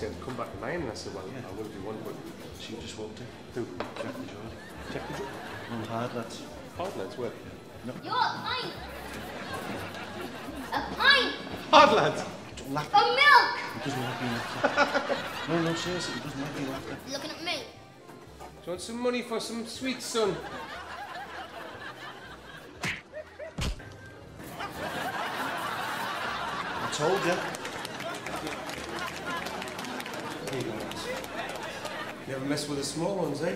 said, come back to mine. And I said, well, Yeah. I will do one, but She just walked in. who? Jack and Geordie. Check the dr- One hard lads. hard lads, where? You're a pint. A pint Hard lads! Don't laugh. of milk. He doesn't like being laughed at. No, no, seriously, he doesn't like being laughed at. Looking at me. Do you want some money for some sweets, son? I told you. Go, lads. Never mess with the small ones, eh?